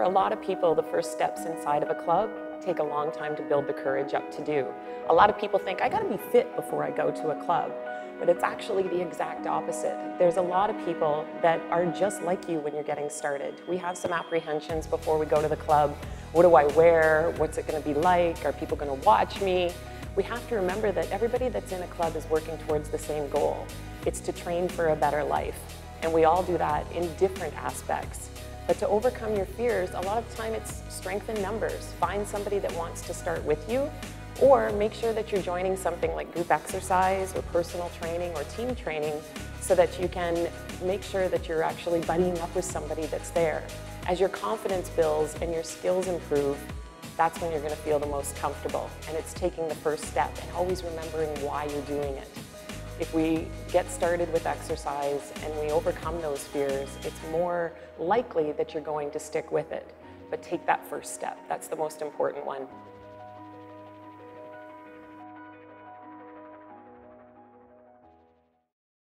For a lot of people, the first steps inside of a club take a long time to build the courage up to do. A lot of people think, I gotta be fit before I go to a club. But it's actually the exact opposite. There's a lot of people that are just like you when you're getting started. We have some apprehensions before we go to the club. What do I wear? What's it gonna be like? Are people gonna watch me? We have to remember that everybody that's in a club is working towards the same goal. It's to train for a better life. And we all do that in different aspects. But to overcome your fears, a lot of time it's strength in numbers. Find somebody that wants to start with you or make sure that you're joining something like group exercise or personal training or team training so that you can make sure that you're actually buddying up with somebody that's there. As your confidence builds and your skills improve, that's when you're going to feel the most comfortable. And it's taking the first step and always remembering why you're doing it. If we get started with exercise and we overcome those fears, it's more likely that you're going to stick with it. But take that first step. That's the most important one.